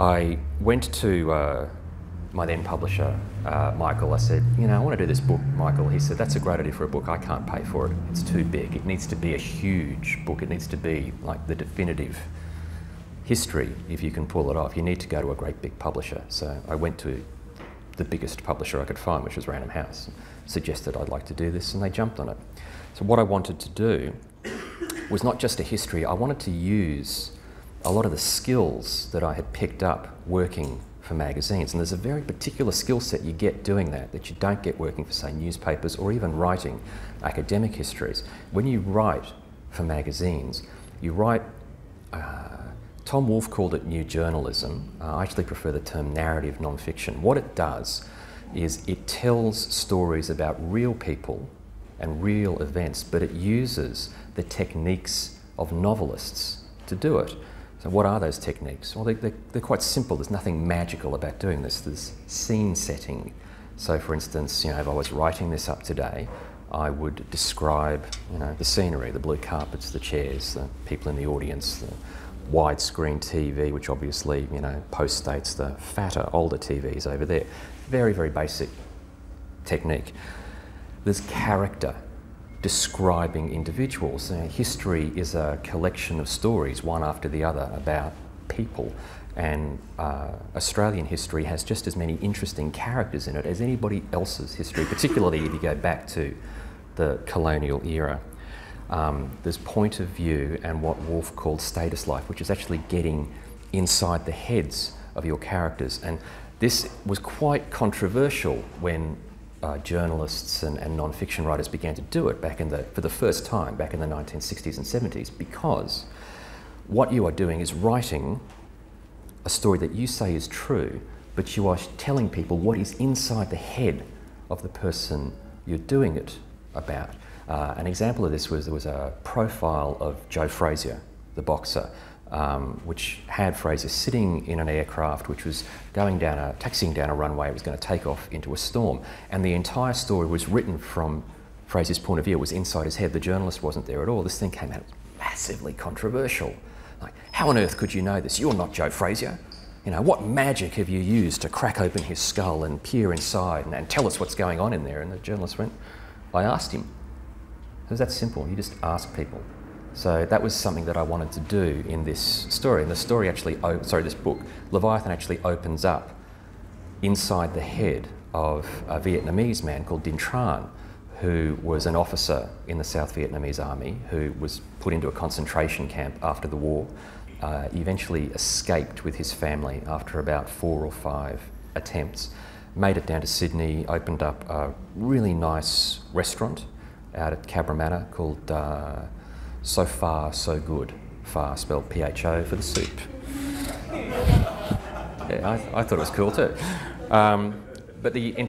I went to uh, my then publisher, uh, Michael. I said, you know, I want to do this book, Michael. He said, that's a great idea for a book. I can't pay for it. It's too big. It needs to be a huge book. It needs to be like the definitive history if you can pull it off. You need to go to a great big publisher. So I went to the biggest publisher I could find, which was Random House, suggested I'd like to do this, and they jumped on it. So what I wanted to do was not just a history, I wanted to use a lot of the skills that I had picked up working for magazines. And there's a very particular skill set you get doing that that you don't get working for, say, newspapers or even writing academic histories. When you write for magazines, you write. Uh, Tom Wolfe called it new journalism. Uh, I actually prefer the term narrative nonfiction. What it does is it tells stories about real people and real events, but it uses the techniques of novelists to do it. So, what are those techniques? Well, they, they're quite simple. There's nothing magical about doing this. There's scene setting. So, for instance, you know, if I was writing this up today, I would describe, you know, the scenery, the blue carpets, the chairs, the people in the audience, the widescreen TV, which obviously, you know, post-states the fatter, older TVs over there. Very, very basic technique. There's character describing individuals. Uh, history is a collection of stories, one after the other, about people. And uh, Australian history has just as many interesting characters in it as anybody else's history, particularly if you go back to the colonial era. Um, there's point of view and what Wolfe called status life, which is actually getting inside the heads of your characters. And this was quite controversial when uh, journalists and, and non-fiction writers began to do it back in the, for the first time back in the 1960s and 70s because what you are doing is writing a story that you say is true, but you are telling people what is inside the head of the person you're doing it about. Uh, an example of this was there was a profile of Joe Frazier, the boxer, um, which had Frazier sitting in an aircraft which was going down a, taxiing down a runway, it was going to take off into a storm. And the entire story was written from Frazier's point of view, it was inside his head. The journalist wasn't there at all. This thing came out massively controversial. Like, how on earth could you know this? You're not Joe Frazier. You know, what magic have you used to crack open his skull and peer inside and, and tell us what's going on in there? And the journalist went, I asked him. It was that simple. You just ask people. So that was something that I wanted to do in this story. And the story actually, sorry, this book, Leviathan actually opens up inside the head of a Vietnamese man called Dinh Tran, who was an officer in the South Vietnamese army who was put into a concentration camp after the war. Uh, he eventually escaped with his family after about four or five attempts. Made it down to Sydney, opened up a really nice restaurant out at Cabramatta called uh, so far, so good. Far spelled P H O for the soup. Yeah, I, I, thought it was cool too. Um, but the